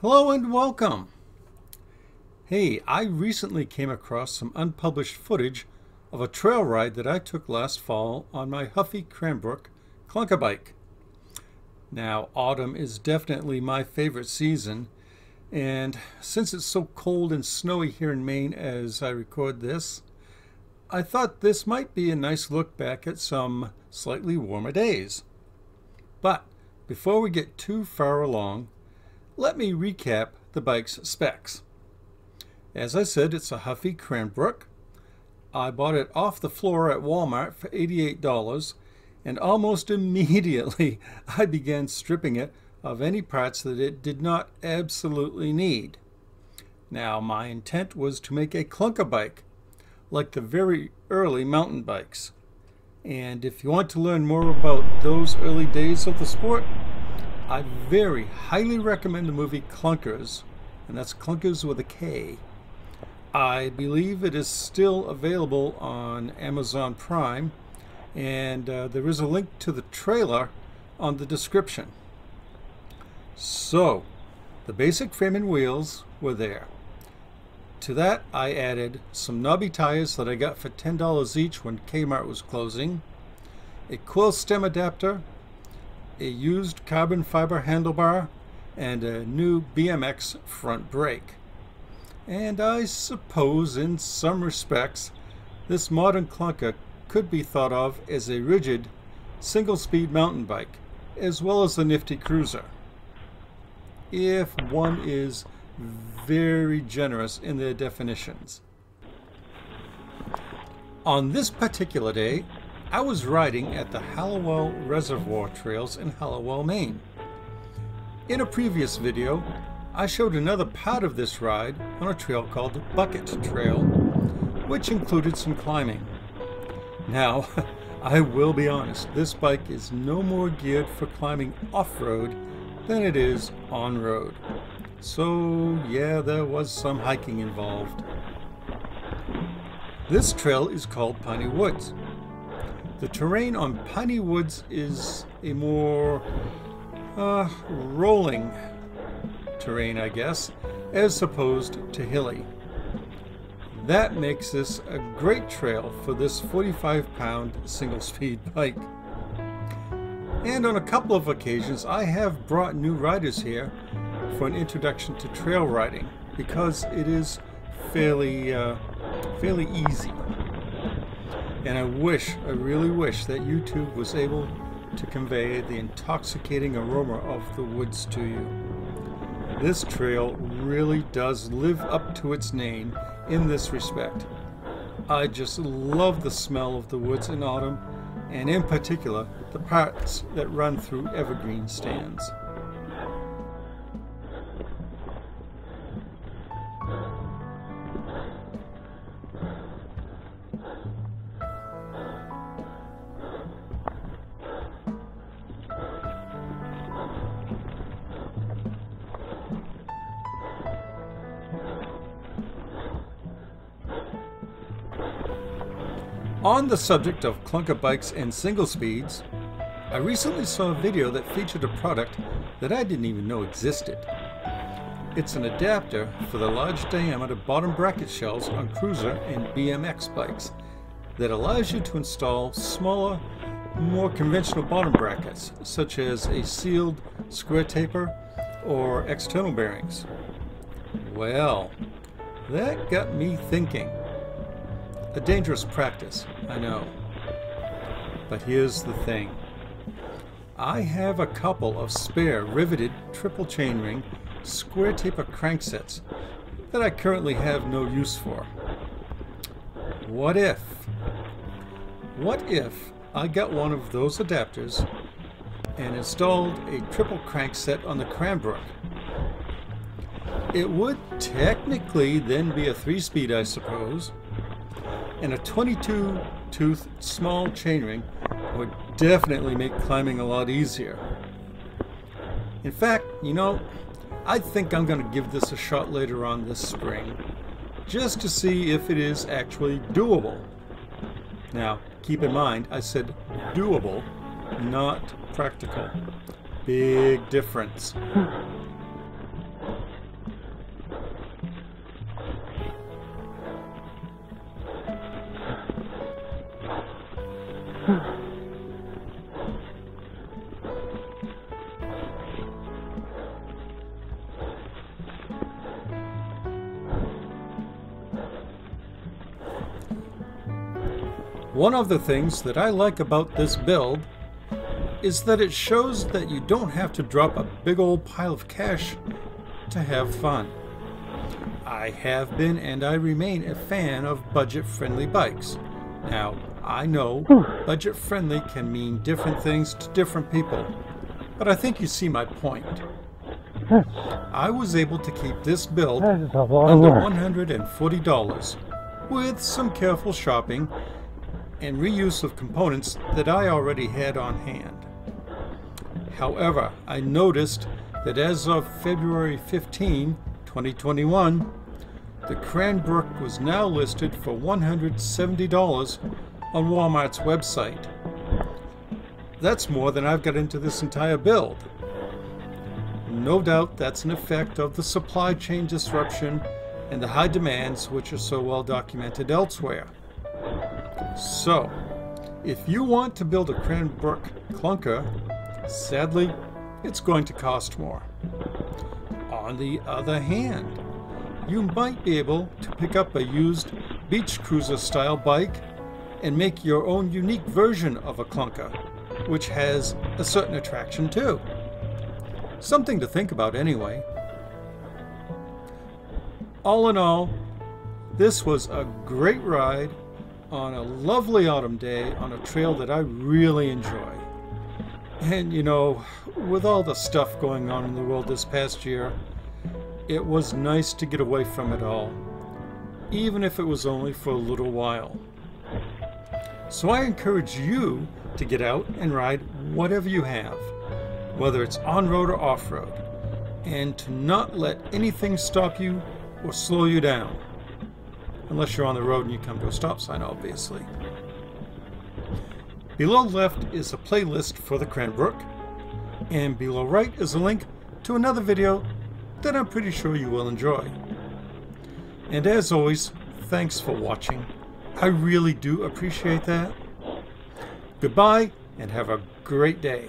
Hello and welcome. Hey, I recently came across some unpublished footage of a trail ride that I took last fall on my Huffy Cranbrook clunker bike. Now, autumn is definitely my favorite season, and since it's so cold and snowy here in Maine as I record this, I thought this might be a nice look back at some slightly warmer days. But before we get too far along, let me recap the bike's specs. As I said, it's a Huffy Cranbrook. I bought it off the floor at Walmart for $88 and almost immediately I began stripping it of any parts that it did not absolutely need. Now my intent was to make a clunker bike like the very early mountain bikes. And if you want to learn more about those early days of the sport, I very highly recommend the movie Klunkerz, and that's Klunkerz with a K. I believe it is still available on Amazon Prime, and uh, there is a link to the trailer on the description. So, the basic frame and wheels were there. To that, I added some knobby tires that I got for $10 each when Kmart was closing, a quill stem adapter, a used carbon fiber handlebar, and a new BMX front brake. And I suppose in some respects, this modern clunker could be thought of as a rigid, single-speed mountain bike, as well as a nifty cruiser. If one is very generous in their definitions. On this particular day, I was riding at the Hallowell Reservoir Trails in Hallowell, Maine. In a previous video, I showed another part of this ride on a trail called the Bucket Trail, which included some climbing. Now, I will be honest, this bike is no more geared for climbing off-road than it is on-road. So yeah, there was some hiking involved. This trail is called Piney Woods, the terrain on Piney Woods is a more uh, rolling terrain, I guess, as opposed to hilly. That makes this a great trail for this 45 pound single speed bike. And on a couple of occasions, I have brought new riders here for an introduction to trail riding because it is fairly, uh, fairly easy. And I wish, I really wish that YouTube was able to convey the intoxicating aroma of the woods to you. This trail really does live up to its name in this respect. I just love the smell of the woods in autumn, and in particular, the parts that run through evergreen stands. On the subject of clunker bikes and single speeds, I recently saw a video that featured a product that I didn't even know existed. It's an adapter for the large diameter bottom bracket shells on cruiser and BMX bikes that allows you to install smaller, more conventional bottom brackets, such as a sealed square taper or external bearings. Well, that got me thinking. A dangerous practice, I know. But here's the thing. I have a couple of spare riveted triple chainring square taper cranksets that I currently have no use for. What if? What if I got one of those adapters and installed a triple crankset on the Cranbrook? It would technically then be a three-speed, I suppose, and a 22 tooth small chainring would definitely make climbing a lot easier. In fact, you know, I think I'm going to give this a shot later on this spring, just to see if it is actually doable. Now, keep in mind, I said doable, not practical. Big difference. One of the things that I like about this build is that it shows that you don't have to drop a big old pile of cash to have fun. I have been and I remain a fan of budget-friendly bikes. Now, I know budget-friendly can mean different things to different people, but I think you see my point. I was able to keep this build under $140 with some careful shopping and reuse of components that I already had on hand. However, I noticed that as of February 15, 2021, the Cranbrook was now listed for $170 on Walmart's website. That's more than I've got into this entire build. No doubt that's an effect of the supply chain disruption and the high demands which are so well documented elsewhere. So, if you want to build a Cranbrook clunker, sadly, it's going to cost more. On the other hand, you might be able to pick up a used beach cruiser style bike and make your own unique version of a clunker, which has a certain attraction too. Something to think about anyway. All in all, this was a great ride on a lovely autumn day on a trail that I really enjoy. And you know, with all the stuff going on in the world this past year, it was nice to get away from it all, even if it was only for a little while. So I encourage you to get out and ride whatever you have whether it's on road or off road, and to not let anything stop you or slow you down. Unless you're on the road and you come to a stop sign, obviously. Below left is a playlist for the Cranbrook, and below right is a link to another video that I'm pretty sure you will enjoy. And as always, thanks for watching. I really do appreciate that. Goodbye, and have a great day.